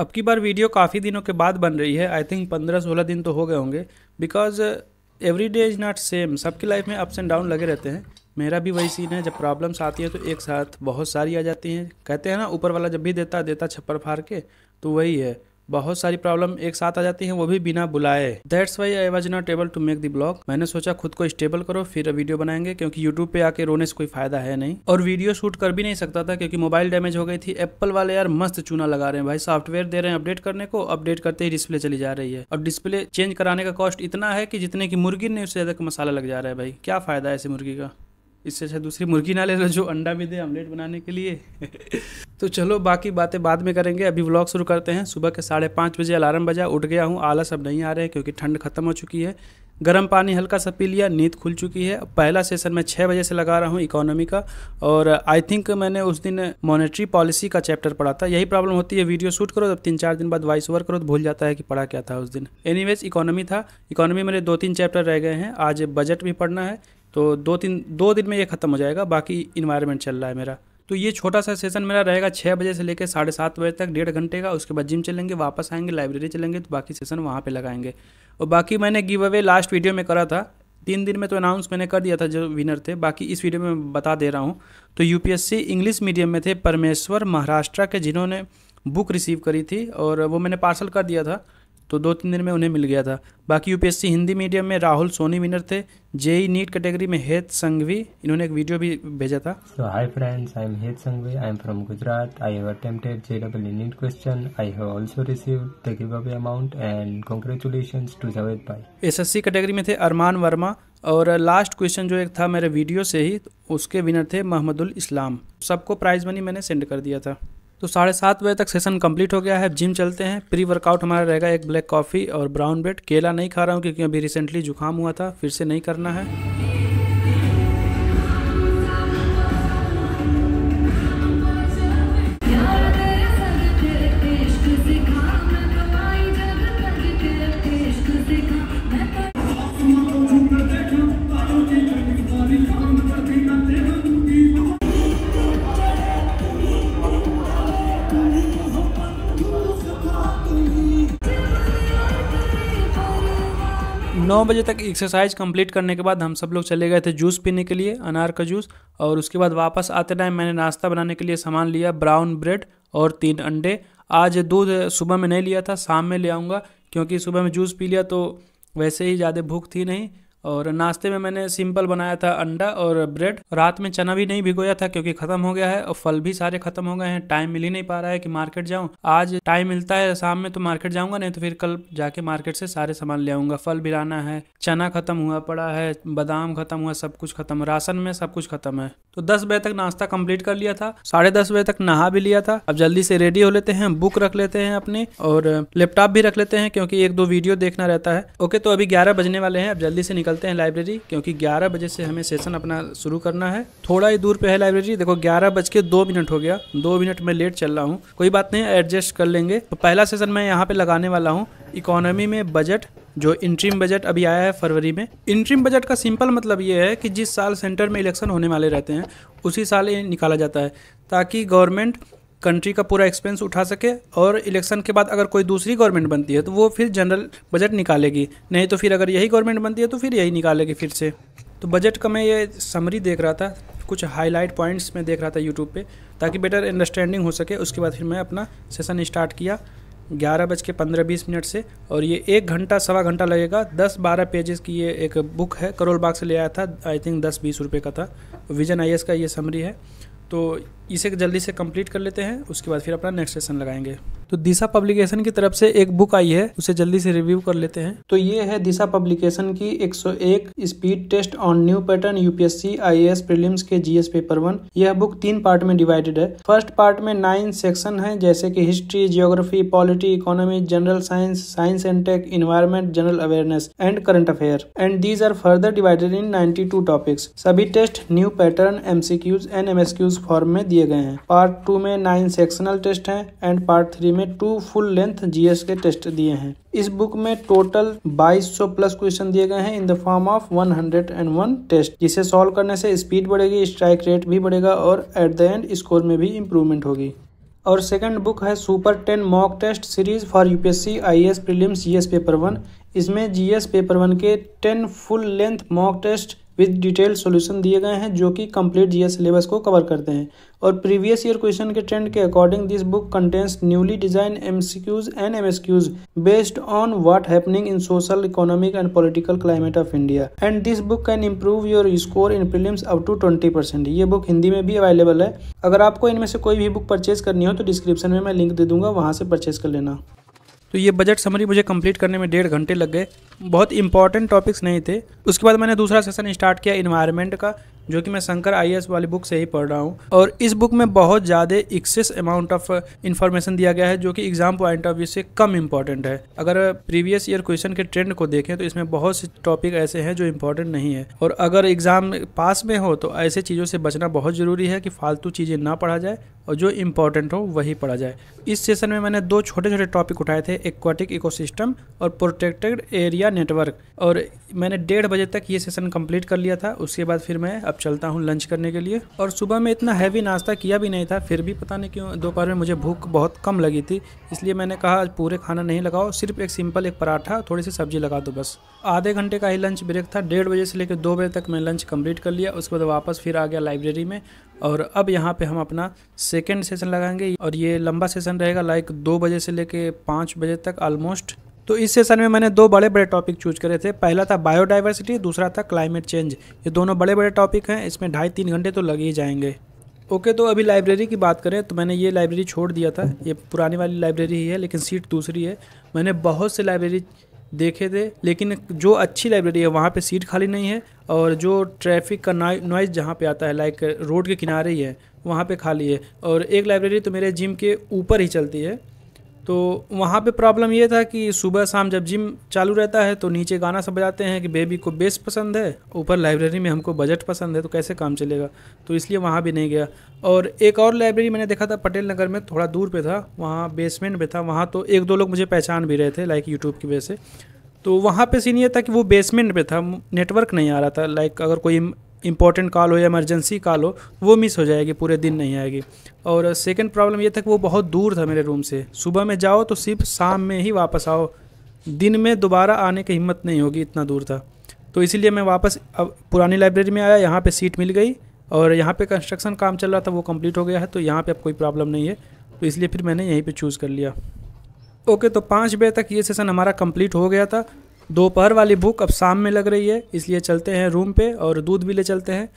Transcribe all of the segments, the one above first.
अब की बार वीडियो काफ़ी दिनों के बाद बन रही है। आई थिंक पंद्रह सोलह दिन तो हो गए होंगे। Because every day is not same सबकी लाइफ में अप्स एंड डाउन लगे रहते हैं। मेरा भी वही सीन है। जब प्रॉब्लम्स आती हैं तो एक साथ बहुत सारी आ जाती हैं। कहते हैं ना, ऊपर वाला जब भी देता देता छप्पर फाड़ के तो वही है। बहुत सारी प्रॉब्लम एक साथ आ जाती हैं, वो भी बिना बुलाए। That's why I was not able to make the blog मैंने सोचा खुद को स्टेबल करो, फिर वीडियो बनाएँगे, क्योंकि यूट्यूब पे आके रोने से कोई फ़ायदा है नहीं। और वीडियो शूट कर भी नहीं सकता था, क्योंकि मोबाइल डैमेज हो गई थी। एप्पल वाले यार मस्त चूना लगा रहे हैं भाई। सॉफ्टवेयर दे रहे हैं अपडेट करने को अपडेट करते ही डिस्प्ले चली जा रही है। और डिस्प्ले चेंज कराने का कॉस्ट इतना है कि जितने की मुर्गी नहीं उससे ज़्यादा मसाला लग जा रहा है भाई। क्या फ़ायदा है ऐसे मुर्गी का? इससे अच्छा दूसरी मुर्गी ना ले लो, जो अंडा भी दे ऑमलेट बनाने के लिए। तो चलो बाकी बातें बाद में करेंगे। अभी व्लॉग शुरू करते हैं। सुबह के साढ़े पाँच बजे अलार्म बजा। उठ गया हूँ। आलस अब नहीं आ रहे क्योंकि ठंड खत्म हो चुकी है। गर्म पानी हल्का सा पी लिया। नींद खुल चुकी है। पहला सेशन मैं छः बजे से लगा रहा हूँ इकोनॉमी का। और आई थिंक मैंने उस दिन मॉनेटरी पॉलिसी का चैप्टर पढ़ा था। यही प्रॉब्लम होती है। वीडियो शूट करो। तब तीन चार दिन बाद वॉइस ओवर करो तो भूल जाता है कि पढ़ा क्या था उस दिन। एनीवेज इकोनॉमी था। इकोनॉमी मेरे दो तीन चैप्टर रह गए हैं। आज बजट भी पढ़ना है। तो दो तीन, दो दिन में ये ख़त्म हो जाएगा। बाकी इन्वायरमेंट चल रहा है मेरा। तो ये छोटा सा सेशन मेरा रहेगा छः बजे से लेकर साढ़े सात बजे तक, डेढ़ घंटे का। उसके बाद जिम चलेंगे, वापस आएँगे लाइब्रेरी चलेंगे तो बाकी सेशन वहाँ पे लगाएँगे। और बाकी मैंने गिव अवे लास्ट वीडियो में करा था। तीन दिन में तो अनाउंस मैंने कर दिया था जो विनर थे। बाकी इस वीडियो में बता दे रहा हूँ। तो यूपीएससी इंग्लिश मीडियम में थे परमेश्वर महाराष्ट्र के, जिन्होंने बुक रिसीव करी थी और वो मैंने पार्सल कर दिया था। तो दो तीन दिन में उन्हें मिल गया था। बाकी यूपीएससी हिंदी मीडियम में राहुल सोनी विनर थे। जेई नीट कैटेगरी में हेत संघवी इन्होंने एक वीडियो भी भेजा था। सो हाय friends I am Het Sanghvi I am from Gujarat I have attempted JW NEET question I have also received the give away amount and congratulations to Javed भाई SSC category में थे अरमान वर्मा और लास्ट क्वेश्चन जो एक था मेरे video से ही उसके विनर थे मोहम्मदुल इस्लाम। सबको प्राइज मनी मैंने सेंड कर दिया था। तो साढ़े सात बजे तक सेशन कंप्लीट हो गया है। जिम चलते हैं। प्री वर्कआउट हमारा रहेगा एक ब्लैक कॉफ़ी और ब्राउन ब्रेड केला नहीं खा रहा हूँ क्योंकि अभी रिसेंटली जुकाम हुआ था, फिर से नहीं करना है। नौ बजे तक एक्सरसाइज कंप्लीट करने के बाद हम सब लोग चले गए थे जूस पीने के लिए, अनार का जूस और उसके बाद वापस आते टाइम मैंने नाश्ता बनाने के लिए सामान लिया ब्राउन ब्रेड और तीन अंडे। आज दूध सुबह में नहीं लिया था, शाम में ले आऊँगा, क्योंकि सुबह में जूस पी लिया तो वैसे ही ज़्यादा भूख थी नहीं। और नाश्ते में मैंने सिंपल बनाया था अंडा और ब्रेड। रात में चना भी नहीं भिगोया था क्योंकि खत्म हो गया है और फल भी सारे खत्म हो गए हैं। टाइम मिल ही नहीं पा रहा है कि मार्केट जाऊँ। आज टाइम मिलता है, शाम में तो मार्केट जाऊँगा, नहीं तो फिर कल जाके मार्केट से सारे सामान ले आऊँगा। फल भी लाना है, चना खत्म हुआ पड़ा है, बादाम खत्म हुआ, सब कुछ खत्म। राशन में सब कुछ खत्म है। तो दस बजे तक नाश्ता कंप्लीट कर लिया था। साढ़े दस बजे तक नहा भी लिया था। अब जल्दी से रेडी हो लेते हैं, बुक रख लेते हैं अपनी और लैपटॉप भी रख लेते हैं क्योंकि एक दो वीडियो देखना रहता है। ओके तो अभी ग्यारह बजने वाले हैं, अब जल्दी से निकलते हैं लाइब्रेरी क्योंकि ग्यारह बजे से हमें सेशन अपना शुरू करना है। थोड़ा ही दूर पे है लाइब्रेरी देखो ग्यारह बज के दो मिनट हो गया। दो मिनट में लेट चल रहा हूँ। कोई बात नहीं एडजस्ट कर लेंगे। तो पहला सेशन मैं यहाँ पे लगाने वाला हूँ इकोनॉमी में बजट जो इंट्रीम बजट अभी आया है फरवरी में। इंट्रीम बजट का सिंपल मतलब ये है कि जिस साल सेंटर में इलेक्शन होने वाले रहते हैं, उसी साल ये निकाला जाता है, ताकि गवर्नमेंट कंट्री का पूरा एक्सपेंस उठा सके और इलेक्शन के बाद अगर कोई दूसरी गवर्नमेंट बनती है तो वो फिर जनरल बजट निकालेगी। नहीं तो फिर अगर यही गवर्नमेंट बनती है तो फिर यही निकालेगी फिर से। तो बजट का मैं ये समरी देख रहा था, कुछ हाईलाइट पॉइंट्स में देख रहा था यूट्यूब पे, ताकि बेटर अंडरस्टैंडिंग हो सके। उसके बाद फिर मैं अपना सेशन स्टार्ट किया ग्यारह बज के पंद्रह बीस मिनट से, और ये एक घंटा, सवा घंटा लगेगा। दस बारह पेजेस की ये एक बुक है करोल बाग से ले आया था आई थिंक दस बीस रुपये का था। विजन आई का ये समरी है। तो इसे जल्दी से कंप्लीट कर लेते हैं, उसके बाद फिर अपना नेक्स्ट सेशन लगाएँगे। तो दिशा पब्लिकेशन की तरफ़ से एक बुक आई है, उसे जल्दी से रिव्यू कर लेते हैं। तो ये है दिशा पब्लिकेशन की 101 speed test on new pattern UPSC IAS prelims के जीएस पेपर वन। यह बुक तीन पार्ट में डिवाइडेड है। फ़र्स्ट पार्ट में नाइन सेक्शन है, जैसे कि history, geography, polity, economy, general science science and tech, environment, general awareness and current affair. And these are further divided in ninety two topics. सभी test new pattern, MCQs and MSQs form में दिए गए हैं। Part two में nine sectional test है and part three में में two full length GS के टेस्ट दिए हैं। इस बुक में टोटल 2200 प्लस क्वेश्चन दिए गए हैं in the form of 101 test जिसे सॉल्व करने से स्पीड बढ़ेगी स्ट्राइक रेट भी बढ़ेगा और एट द एंड स्कोर में भी इम्प्रूवमेंट होगी। और सेकंड बुक है super ten mock test series for UPSC IAS prelims GS paper one इसमें जीएस पेपर वन के ten full length mock test with detail solution दिए गए हैं, जो कि कंप्लीट जीएस सिलेबस को कवर करते हैं। और प्रीवियस ईयर क्वेश्चन के ट्रेंड के according this book contains newly design MCQs and MSQs based on what happening in social economic and political climate of India and this book can improve your score in prelims up to twenty percent ये book Hindi में भी available है। अगर आपको इनमें से कोई भी बुक परचेज करनी हो तो डिस्क्रिप्शन में मैं लिंक दे दूँगा, वहाँ से परचेज कर लेना। तो ये बजट समरी मुझे कंप्लीट करने में डेढ़ घंटे लग गए। बहुत इंपॉर्टेंट टॉपिक्स नहीं थे। उसके बाद मैंने दूसरा सेशन स्टार्ट किया इन्वायरमेंट का, जो कि मैं शंकर आई वाली बुक से ही पढ़ रहा हूँ। और इस बुक में बहुत ज़्यादा एक्सेस अमाउंट ऑफ़ इन्फॉर्मेशन दिया गया है, जो कि एग्ज़ाम पॉइंट ऑफ़ व्यू से कम इंपॉर्टेंट है। अगर प्रीवियस ईयर क्वेश्चन के ट्रेंड को देखें तो इसमें बहुत से टॉपिक ऐसे हैं जो इंपॉर्टेंट नहीं है। और अगर एग्ज़ाम पास में हो तो ऐसे चीज़ों से बचना बहुत ज़रूरी है कि फालतू चीज़ें ना पढ़ा जाए, और जो इंपॉर्टेंट हो, वही पढ़ा जाए। इस सेशन में मैंने दो छोटे छोटे टॉपिक उठाए थे एक्वाटिक इकोसिस्टम और प्रोटेक्टेड एरिया नेटवर्क और मैंने डेढ़ बजे तक ये सेशन कंप्लीट कर लिया था। उसके बाद फिर मैं अब चलता हूँ लंच करने के लिए। और सुबह में इतना हैवी नाश्ता किया भी नहीं था, फिर भी पता नहीं क्यों दोपहर में मुझे भूख बहुत कम लगी थी। इसलिए मैंने कहा पूरे खाना नहीं लगाओ, सिर्फ़ एक सिंपल एक पराठा, थोड़ी सी सब्ज़ी लगा दो बस। आधे घंटे का ही लंच ब्रेक था। डेढ़ बजे से लेकर दो बजे तक मैं लंच कंप्लीट कर लिया। उसके बाद वापस फिर आ गया लाइब्रेरी में। और अब यहाँ पे हम अपना सेकेंड सेशन लगाएँगे। और ये लंबा सेशन रहेगा लाइक दो बजे से लेके पाँच बजे तक ऑलमोस्ट तो इस सेशन में मैंने दो बड़े बड़े टॉपिक चूज़ करे थे। पहला था बायोडाइवर्सिटी दूसरा था क्लाइमेट चेंज ये दोनों बड़े बड़े टॉपिक हैं, इसमें ढाई तीन घंटे तो लग ही जाएँगे। ओके तो अभी लाइब्रेरी की बात करें तो मैंने ये लाइब्रेरी छोड़ दिया था। ये पुरानी वाली लाइब्रेरी ही है, लेकिन सीट दूसरी है। मैंने बहुत से लाइब्रेरी देखे थे, लेकिन जो अच्छी लाइब्रेरी है, वहाँ पे सीट खाली नहीं है। और जो ट्रैफ़िक का नॉइज़ जहाँ पे आता है लाइक रोड के किनारे ही है, वहाँ पे खाली है। और एक लाइब्रेरी तो मेरे जिम के ऊपर ही चलती है। तो वहाँ पे प्रॉब्लम ये था कि सुबह शाम जब जिम चालू रहता है तो नीचे गाना सब बजाते हैं कि बेबी को बेस पसंद है, ऊपर लाइब्रेरी में हमको बजट पसंद है तो कैसे काम चलेगा? तो इसलिए वहाँ भी नहीं गया। और एक और लाइब्रेरी मैंने देखा था पटेल नगर में, थोड़ा दूर पे था, वहाँ बेसमेंट पे था, वहाँ तो एक दो लोग मुझे पहचान भी रहे थे लाइक यूट्यूब की वजह से। तो वहाँ पे सीन ये था कि वो बेसमेंट पे था नेटवर्क नहीं आ रहा था लाइक अगर कोई इंपॉर्टेंट कॉल हो या इमरजेंसी कॉल हो, वो मिस हो जाएगी, पूरे दिन नहीं आएगी। और सेकंड प्रॉब्लम ये था कि वो बहुत दूर था मेरे रूम से। सुबह में जाओ तो सिर्फ़ शाम में ही वापस आओ। दिन में दोबारा आने की हिम्मत नहीं होगी, इतना दूर था। तो इसीलिए मैं वापस अब पुरानी लाइब्रेरी में आया, यहाँ पे सीट मिल गई और यहाँ पे कंस्ट्रक्शन काम चल रहा था, वो कंप्लीट हो गया है तो यहाँ पे अब कोई प्रॉब्लम नहीं है। तो इसलिए फिर मैंने यहीं पे चूज़ कर लिया। ओके तो पाँच बजे तक ये सेशन हमारा कंप्लीट हो गया था। दोपहर वाली भूख अब शाम में लग रही है, इसलिए चलते हैं रूम पे और दूध भी ले चलते हैं।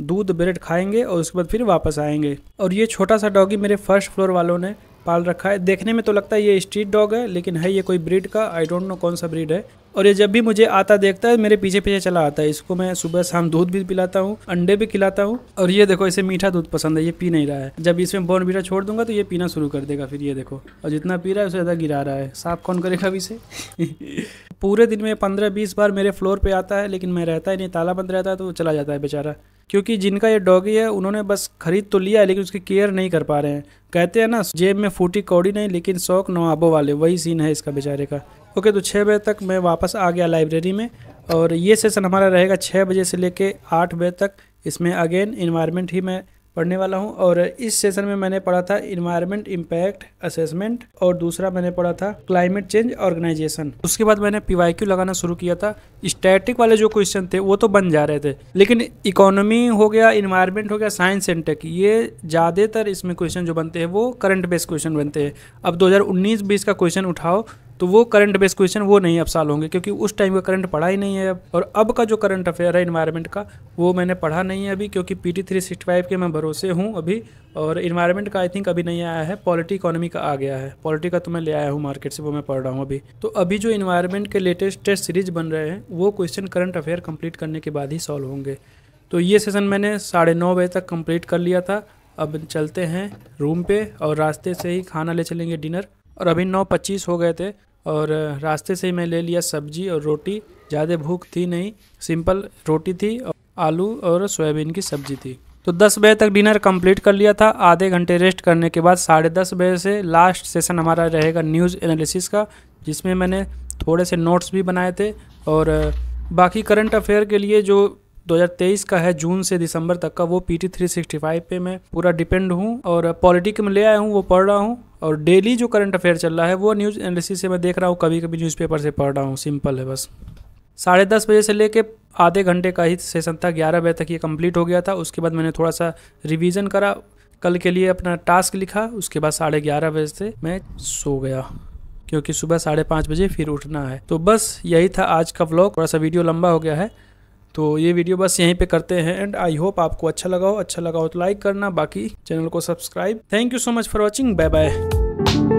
दूध, ब्रेड खाएँगे और उसके बाद फिर वापस आएँगे। और ये छोटा सा डॉगी मेरे फ़र्स्ट फ्लोर वालों ने पाल रखा है। देखने में तो लगता है ये स्ट्रीट डॉग है, लेकिन है ये कोई ब्रीड का? आई डोंट नो कौन सा ब्रीड है। और ये जब भी मुझे आता देखता है, मेरे पीछे पीछे चला आता है। इसको मैं सुबह शाम दूध भी पिलाता हूँ, अंडे भी खिलाता हूँ। और ये देखो, इसे मीठा दूध पसंद है, ये पी नहीं रहा है। जब इसमें बोन बीटा छोड़ दूँगा तो ये पीना शुरू कर देगा। फिर ये देखो, और जितना पी रहा है, उसे ज़्यादा गिरा रहा है। साफ़ कौन करेगा अभी से पूरे दिन में पंद्रह बीस बार मेरे फ्लोर पे आता है, लेकिन मैं रहता ही नहीं ताला बंद रहता है तो वो चला जाता है बेचारा। क्योंकि जिनका ये डॉगी है, उन्होंने बस खरीद तो लिया है लेकिन उसकी केयर नहीं कर पा रहे हैं। कहते हैं ना, जेब में फूटी कौड़ी नहीं, लेकिन शौक नवाबों वाले, वही सीन है इसका बेचारे का। ओके तो छः बजे तक मैं वापस आ गया लाइब्रेरी में और ये सेशन हमारा रहेगा छः बजे से लेके आठ बजे तक। इसमें अगेन इन्वायरमेंट ही मैं पढ़ने वाला हूँ और इस सेशन में मैंने पढ़ा था इन्वायरमेंट इम्पैक्ट असेसमेंट और दूसरा मैंने पढ़ा था क्लाइमेट चेंज ऑर्गेनाइजेशन उसके बाद मैंने पीवाईक्यू लगाना शुरू किया था। स्टैटिक वाले जो क्वेश्चन थे, वो तो बन जा रहे थे, लेकिन इकोनॉमी हो गया इन्वायरमेंट हो गया साइंस एंड टेक ये ज़्यादातर इसमें क्वेश्चन जो बनते हैं, वो करंट बेस्ड क्वेश्चन बनते हैं। अब 2019-20 का क्वेश्चन उठाओ तो वो करंट बेस्ड क्वेश्चन वो नहीं अब साल होंगे, क्योंकि उस टाइम का करंट पढ़ा ही नहीं है अब। और अब का जो करंट अफेयर है इन्वायरमेंट का, वो मैंने पढ़ा नहीं है अभी, क्योंकि P T three sixty five के मैं भरोसे हूँ अभी, और इन्वायरमेंट का आई थिंक अभी नहीं आया है पॉलिटी इकोनॉमी का आ गया है। पॉलिटी का तो मैं ले आया हूँ मार्केट से, वो मैं पढ़ रहा हूँ अभी। तो अभी जो इन्वायरमेंट के लेटेस्ट टेस्ट सीरीज़ बन रहे हैं, वो क्वेश्चन करंट अफेयर कंप्लीट करने के बाद ही सॉल्व होंगे। तो ये सेशन मैंने साढ़े नौ बजे तक कंप्लीट कर लिया था। अब चलते हैं रूम पे, और रास्ते से ही खाना ले चलेंगे डिनर और अभी नौ पच्चीस हो गए थे और रास्ते से ही मैं ले लिया सब्ज़ी और रोटी। ज़्यादा भूख थी नहीं, सिंपल रोटी थी और आलू और सोयाबीन की सब्ज़ी थी। तो 10 बजे तक डिनर कंप्लीट कर लिया था। आधे घंटे रेस्ट करने के बाद साढ़े दस बजे से लास्ट सेशन हमारा रहेगा न्यूज़ एनालिसिस का, जिसमें मैंने थोड़े से नोट्स भी बनाए थे। और बाकी करंट अफेयर के लिए जो 2023 का है, जून से दिसंबर तक का, वो P T three sixty five पे मैं पूरा डिपेंड हूँ और पॉलिटिक में ले आया हूँ, वो पढ़ रहा हूँ। और डेली जो करंट अफेयर चल रहा है, वो न्यूज़ एनालिसिस से मैं देख रहा हूँ कभी कभी न्यूज़पेपर से पढ़ रहा हूँ सिंपल है बस। साढ़े दस बजे से लेके आधे घंटे का ही सेशन था, ग्यारह बजे तक ये कंप्लीट हो गया था। उसके बाद मैंने थोड़ा सा रिवीजन करा, कल के लिए अपना टास्क लिखा, उसके बाद साढ़े ग्यारह बजे से मैं सो गया, क्योंकि सुबह साढ़े पाँच बजे फिर उठना है। तो बस यही था आज का व्लॉग थोड़ा सा वीडियो लंबा हो गया है। तो ये वीडियो बस यहीं पे करते हैं एंड आई होप आपको अच्छा लगा हो। अच्छा लगा हो तो लाइक करना। बाकी चैनल को subscribe thank you so much for watching bye bye